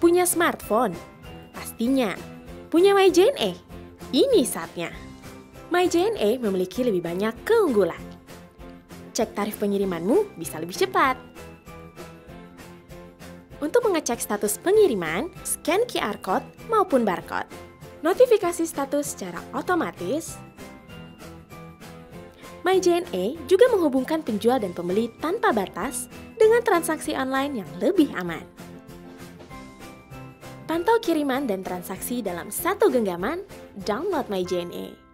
punya smartphone? Pastinya. Punya MyJNE? Ini saatnya. MyJNE memiliki lebih banyak keunggulan. Cek tarif pengirimanmu bisa lebih cepat. Untuk mengecek status pengiriman, scan QR Code maupun barcode. Notifikasi status secara otomatis. MyJNE juga menghubungkan penjual dan pembeli tanpa batas dengan transaksi online yang lebih aman. Pantau kiriman dan transaksi dalam satu genggaman, download MyJNE.